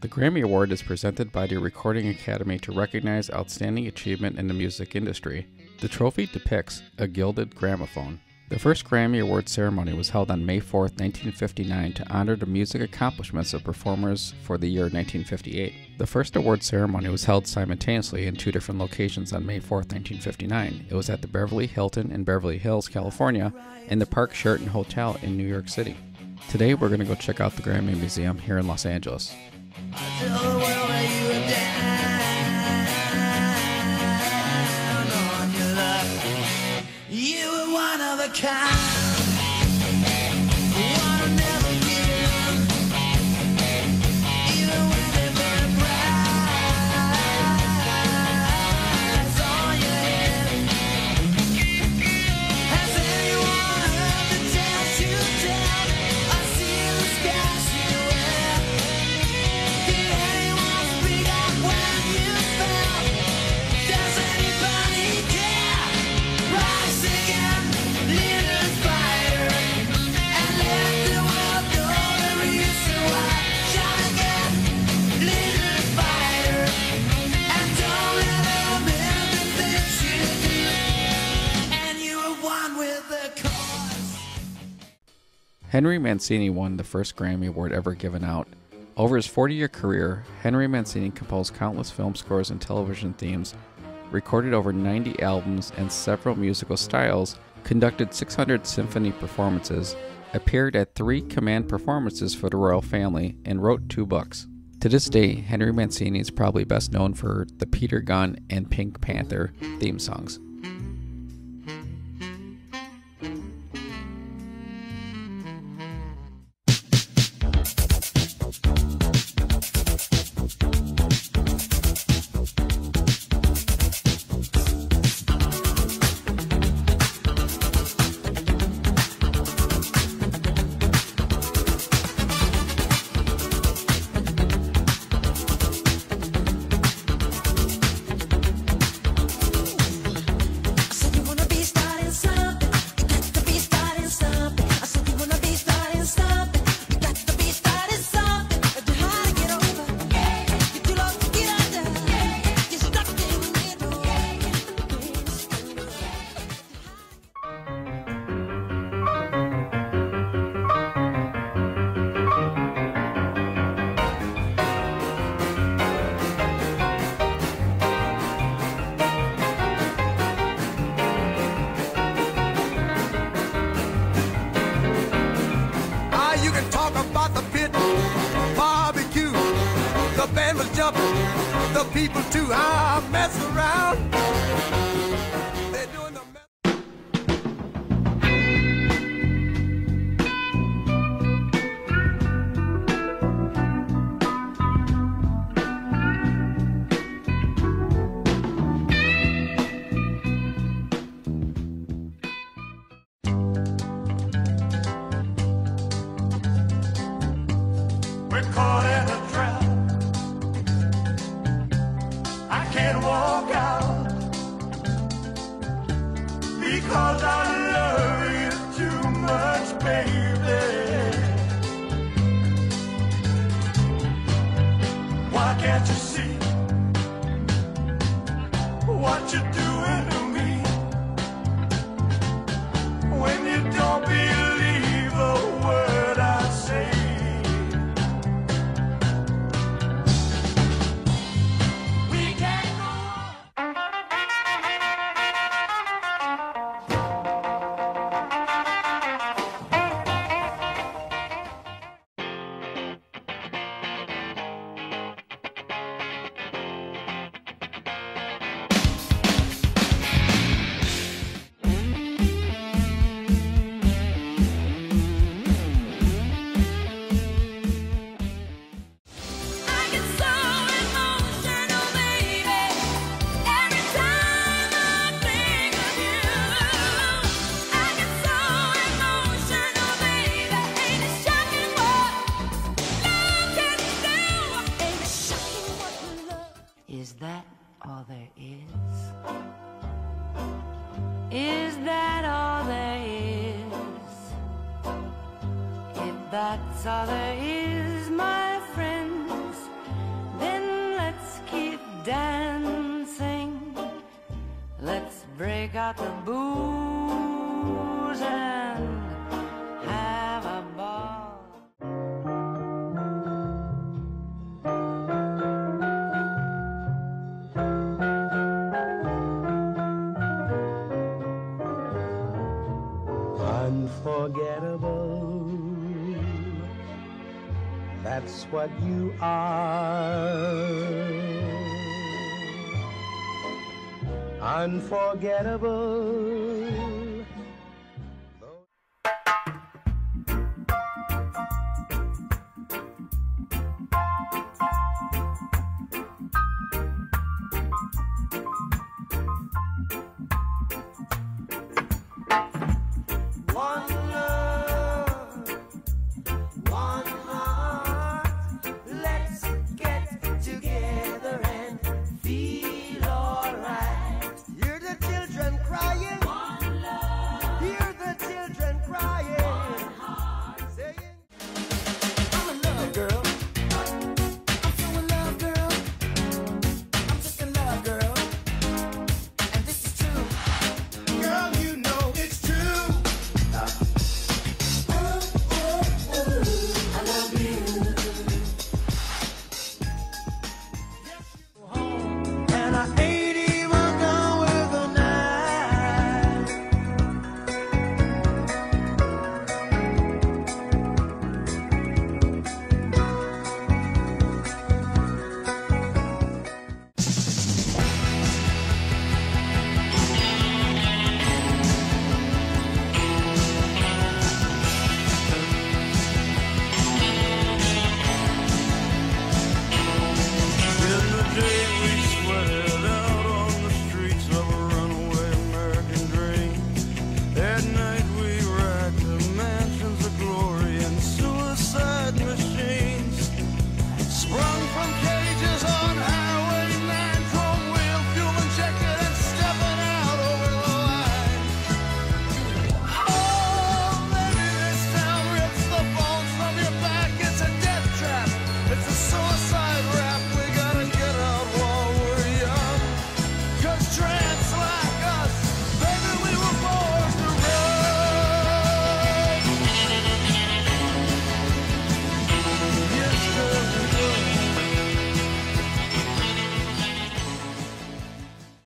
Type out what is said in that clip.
The Grammy Award is presented by the Recording Academy to recognize outstanding achievement in the music industry. The trophy depicts a gilded gramophone. The first Grammy Award ceremony was held on May 4, 1959, to honor the music accomplishments of performers for the year 1958. The first award ceremony was held simultaneously in two different locations on May 4, 1959. It was at the Beverly Hilton in Beverly Hills, California, and the Park Sheraton Hotel in New York City. Today, we're going to go check out the Grammy Museum here in Los Angeles. You were one of a kind. Henry Mancini won the first Grammy Award ever given out. Over his 40 year career, Henry Mancini composed countless film scores and television themes, recorded over 90 albums and several musical styles, conducted 600 symphony performances, appeared at three command performances for the royal family, and wrote two books. To this day, Henry Mancini is probably best known for the Peter Gunn and Pink Panther theme songs. People too. I mess around. Can't you see Is that all there is? If that's all there is, my friends, then let's keep dancing. Let's break out the booze. Unforgettable. That's what you are. Unforgettable. tramps like us. Baby, we will